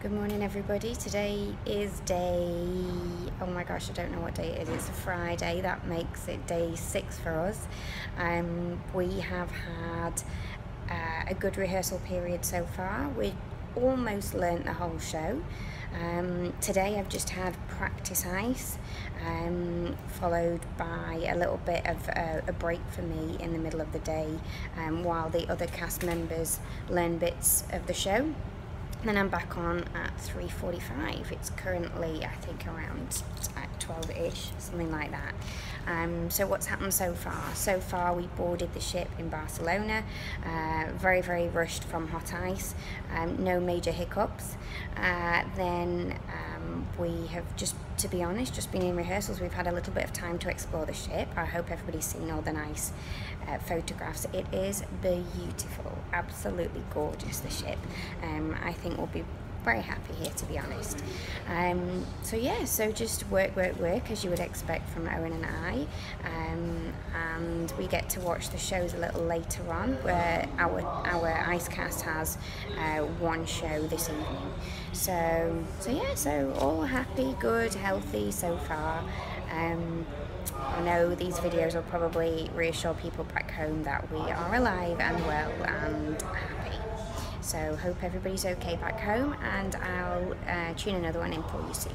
Good morning, everybody. Today is day, oh my gosh, I don't know what day it is. It's a Friday. That makes it day six for us. Um, we have had uh, a good rehearsal period so far. We almost learnt the whole show. Um, today I've just had practice ice, um, followed by a little bit of a, a, break for me in the middle of the day um, while the other cast members learn bits of the show then I'm back on at 3.45. It's currently, I think, around uh, 12-ish, something like that. Um, so what's happened so far? So far we boarded the ship in Barcelona, uh, very, very rushed from hot ice, um, no major hiccups. Uh, then um, we have just, to be honest, just been in rehearsals. We've had a little bit of time to explore the ship. I hope everybody's seen all the nice uh, photographs. It is beautiful, absolutely gorgeous, the ship. Um, I think we'll be very happy here to be honest. Um, so yeah, so just work, work, work as you would expect from Owen and I. Um, and we get to watch the shows a little later on where our, our Icecast has uh, one show this evening. So, so yeah, so all happy, good, healthy so far. Um, I know these videos will probably reassure people back home that we are alive and well and happy. So hope everybody's okay back home and I'll uh, tune another one in for you soon.